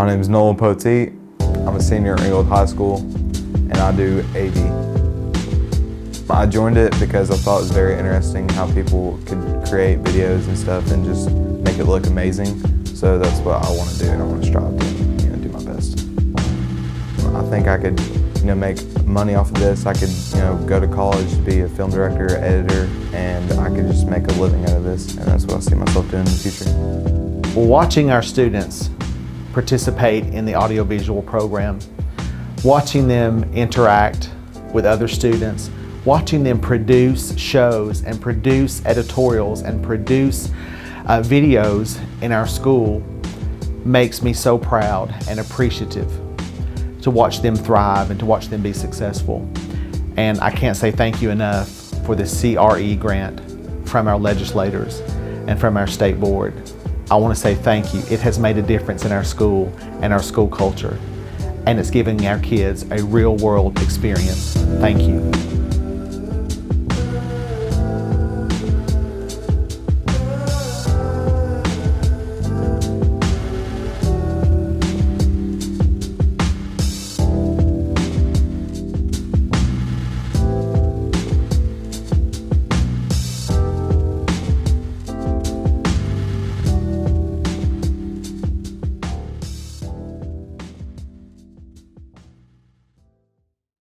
My name is Nolan Poteet. I'm a senior at Ringgold High School and I do AV. I joined it because I thought it was very interesting how people could create videos and stuff and just make it look amazing. So that's what I want to do and I want to strive to you know, do my best. I think I could you know, make money off of this. I could you know, go to college, to be a film director, editor, and I could just make a living out of this and that's what I see myself doing in the future. Watching our students participate in the audiovisual program, watching them interact with other students, watching them produce shows and produce editorials and produce uh, videos in our school makes me so proud and appreciative to watch them thrive and to watch them be successful. And I can't say thank you enough for the CRE grant from our legislators and from our state board. I want to say thank you. It has made a difference in our school and our school culture. And it's giving our kids a real world experience. Thank you.